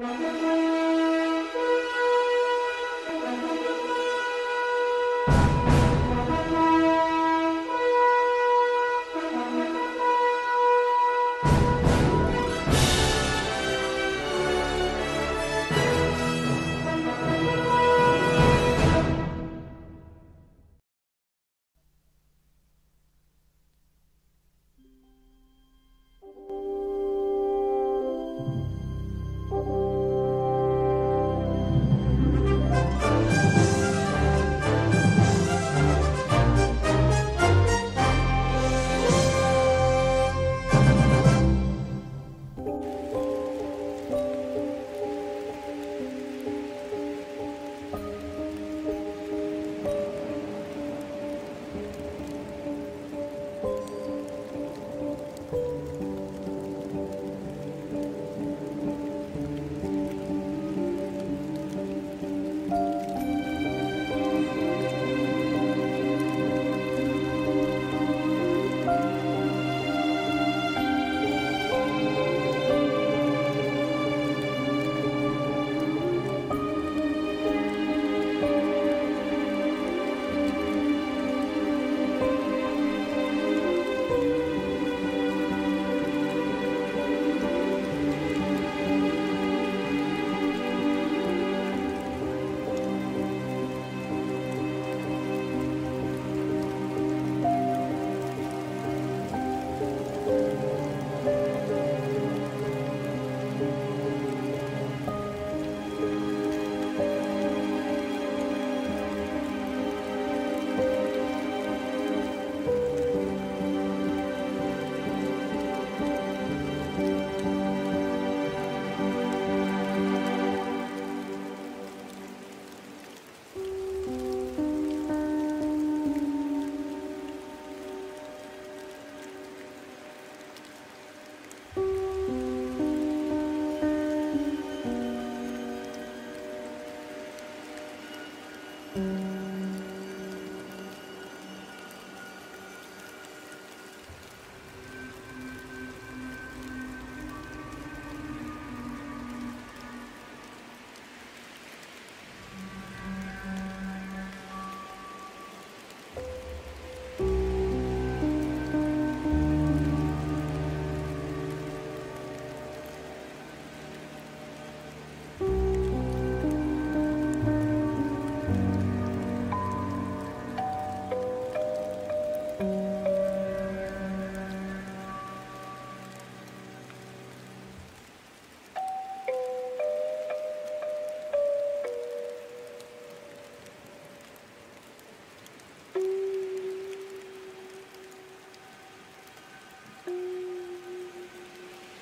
Thank you.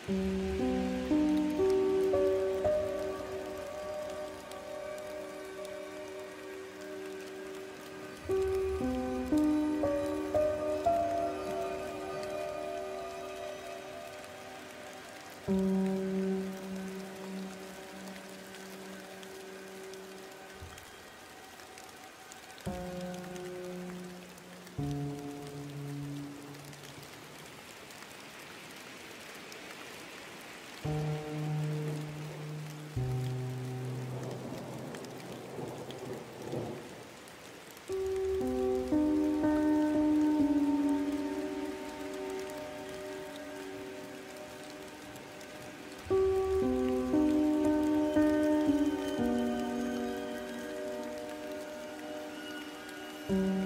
Thank mm -hmm. you. mm you.